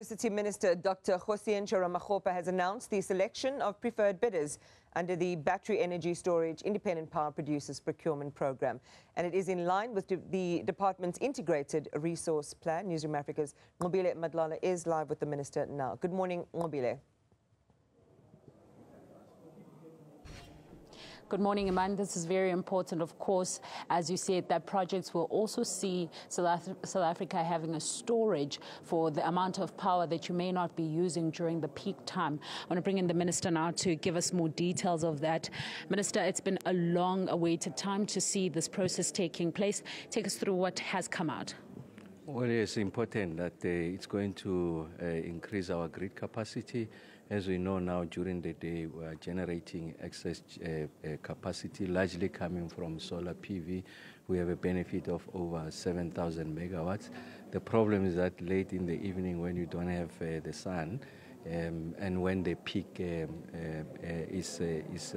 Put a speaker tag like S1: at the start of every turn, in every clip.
S1: City Minister Dr. Kgosientsho Ramokgopa has announced the selection of preferred bidders under the Battery Energy Storage Independent Power Producers Procurement Program. And it is in line with the department's integrated resource plan. Newzroom Afrika's Nqobile Madlala is live with the minister now. Good morning, Nqobile.
S2: Good morning, Iman. This is very important, of course, as you said, that projects will also see South, Africa having a storage for the amount of power that you may not be using during the peak time. I want to bring in the Minister now to give us more details of that. Minister, it's been a long awaited time to see this process taking place. Take us through what has come out.
S3: Well, it's important that uh, it's going to uh, increase our grid capacity as we know now, during the day, we are generating excess uh, uh, capacity, largely coming from solar PV. We have a benefit of over 7,000 megawatts. The problem is that late in the evening, when you don't have uh, the sun, um, and when the peak um, uh, uh, is, is,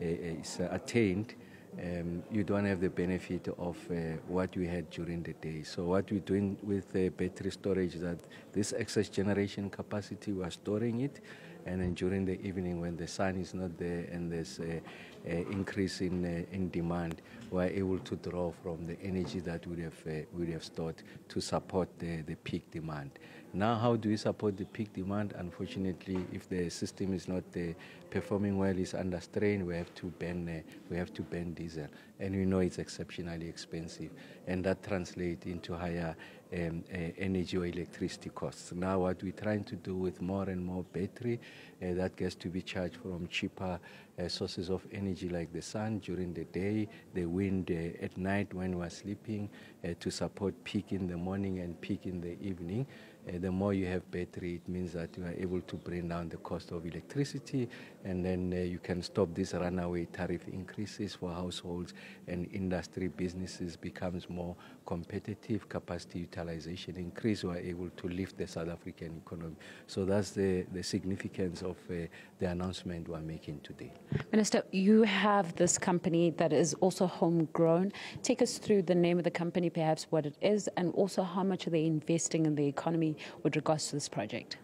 S3: is attained, um, you don't have the benefit of uh, what we had during the day. So what we're doing with the battery storage is that this excess generation capacity, we're storing it, and then during the evening when the sun is not there and there's a, a increase in, uh, in demand, we're able to draw from the energy that we have, uh, we have stored to support the, the peak demand. Now, how do we support the peak demand? Unfortunately, if the system is not uh, performing well, is under strain, we have to ban uh, we have to ban diesel, and we know it's exceptionally expensive, and that translates into higher um, uh, energy or electricity costs. Now, what we're trying to do with more and more battery uh, that gets to be charged from cheaper uh, sources of energy like the sun during the day, the wind uh, at night when we're sleeping, uh, to support peak in the morning and peak in the evening. Uh, the more you have battery, it means that you are able to bring down the cost of electricity, and then you can stop these runaway tariff increases for households and industry businesses becomes more competitive, capacity utilization increase, we are able to lift the South African economy. So that's the, the significance of uh, the announcement we're making today.
S2: Minister, you have this company that is also homegrown. Take us through the name of the company, perhaps what it is, and also how much are they investing in the economy with regards to this project?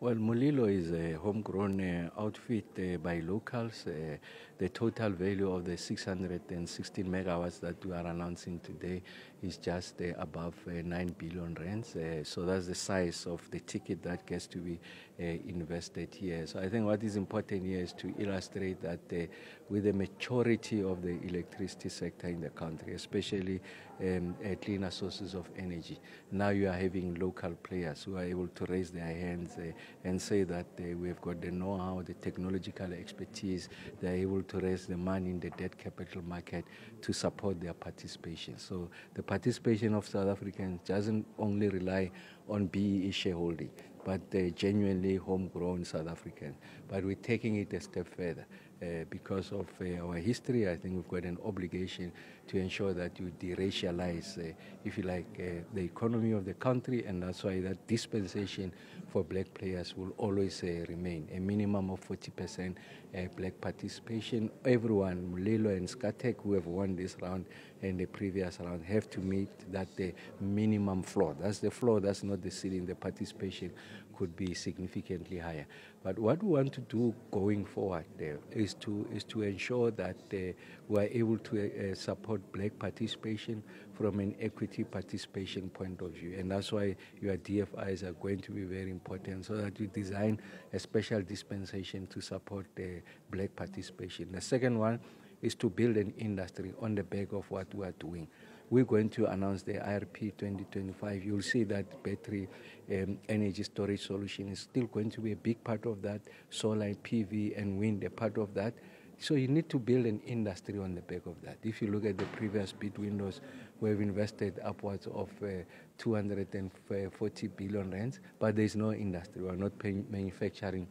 S3: Well, Mulilo is a homegrown uh, outfit uh, by locals. Uh, the total value of the 616 megawatts that we are announcing today is just uh, above uh, 9 billion rands. Uh, so that's the size of the ticket that gets to be invested here. So I think what is important here is to illustrate that with the maturity of the electricity sector in the country, especially um, cleaner sources of energy, now you are having local players who are able to raise their hands and say that uh, we have got the know-how, the technological expertise, they're able to raise the money in the debt capital market to support their participation. So the participation of South Africans doesn't only rely on BEE shareholding, but genuinely homegrown South African. But we're taking it a step further. Uh, because of uh, our history, I think we've got an obligation to ensure that you deracialize, uh, if you like, uh, the economy of the country, and that's why that dispensation for black players will always uh, remain a minimum of 40% uh, black participation. Everyone, Mulilo and Scatec, who have won this round and the previous round, have to meet that the minimum floor. That's the floor, that's not the ceiling. The participation could be significantly higher. But what we want to do going forward there is to is to ensure that uh, we are able to uh, support black participation from an equity participation point of view, and that's why your DFIs are going to be very important, so that you design a special dispensation to support the black participation. The second one is to build an industry on the back of what we are doing we're going to announce the IRP 2025. You'll see that battery um, energy storage solution is still going to be a big part of that, solar, PV, and wind a part of that. So you need to build an industry on the back of that. If you look at the previous bid windows, we've invested upwards of uh, 240 billion rands, but there's no industry. We're not paying manufacturing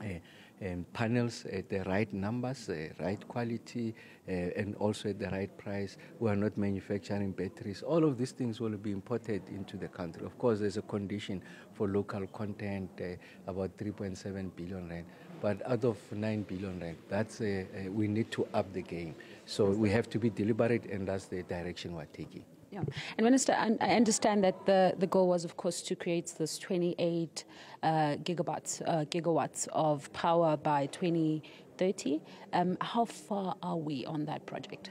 S3: uh, um, panels at the right numbers, uh, right quality, uh, and also at the right price. We are not manufacturing batteries. All of these things will be imported into the country. Of course, there's a condition for local content, uh, about 3.7 billion rand. But out of 9 billion rand, that's uh, uh, we need to up the game. So we have to be deliberate, and that's the direction we're taking.
S2: Yeah. And Minister, I understand that the, the goal was, of course, to create this 28 uh, gigawatts, uh, gigawatts of power by 2030. Um, how far are we on that project?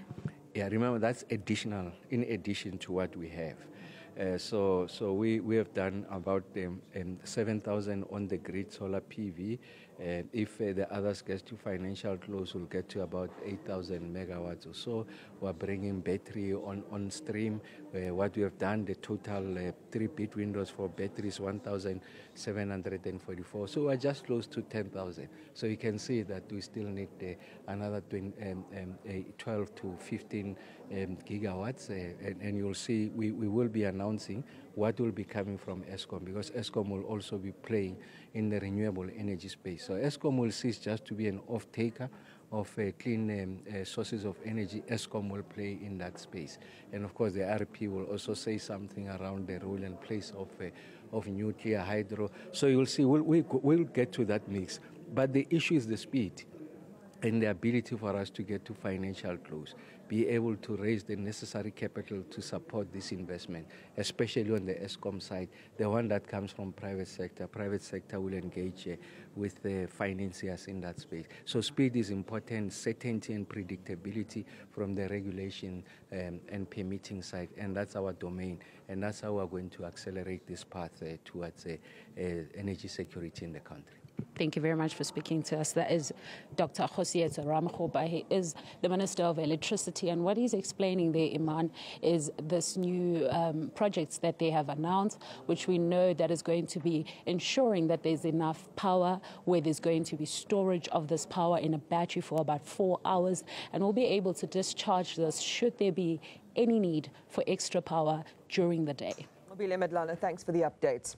S3: Yeah, remember that's additional, in addition to what we have. Uh, so, so we, we have done about um, um, 7,000 on the grid solar PV. Uh, if uh, the others get to financial close, we'll get to about 8,000 megawatts or so. We're bringing battery on, on stream. Uh, what we have done, the total uh, three bid windows for batteries, 1,744. So we're just close to 10,000. So you can see that we still need uh, another 20, um, um, 12 to 15 um, gigawatts. Uh, and, and you'll see we, we will be announcing what will be coming from Eskom because Eskom will also be playing in the renewable energy space. So Eskom will cease just to be an off-taker of uh, clean um, uh, sources of energy. Eskom will play in that space. And of course, the RP will also say something around the role and place of, uh, of nuclear, hydro. So you'll see, we'll, we, we'll get to that mix. But the issue is the speed and the ability for us to get to financial close, be able to raise the necessary capital to support this investment, especially on the Eskom side, the one that comes from private sector. Private sector will engage uh, with the financiers in that space. So speed is important, certainty and predictability from the regulation um, and permitting side, and that's our domain, and that's how we're going to accelerate this path uh, towards uh, uh, energy security in the country.
S2: Thank you very much for speaking to us. That is Dr. Kgosientsho Ramokgopa. He is the Minister of Electricity. And what he's explaining there, Iman, is this new um, projects that they have announced, which we know that is going to be ensuring that there's enough power, where there's going to be storage of this power in a battery for about four hours. And we'll be able to discharge this should there be any need for extra power during the day.
S1: Nqobile Madlala, thanks for the updates.